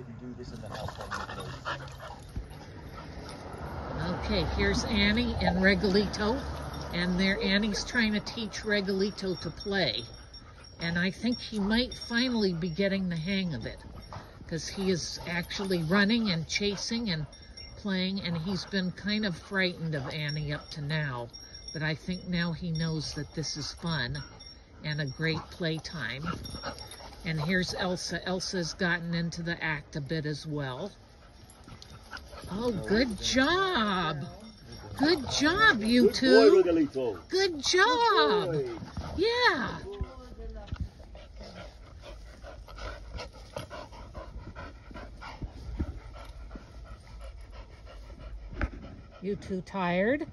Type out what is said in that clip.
do this I'll tell you. Okay, here's Annie and Regalito. And there Annie's trying to teach Regalito to play. And I think he might finally be getting the hang of it. Because he is actually running and chasing and playing. And he's been kind of frightened of Annie up to now. But I think now he knows that this is fun and a great playtime. And here's Elsa. Elsa's gotten into the act a bit as well. Oh, good job. Good job, you two. Good job. Yeah. You two tired?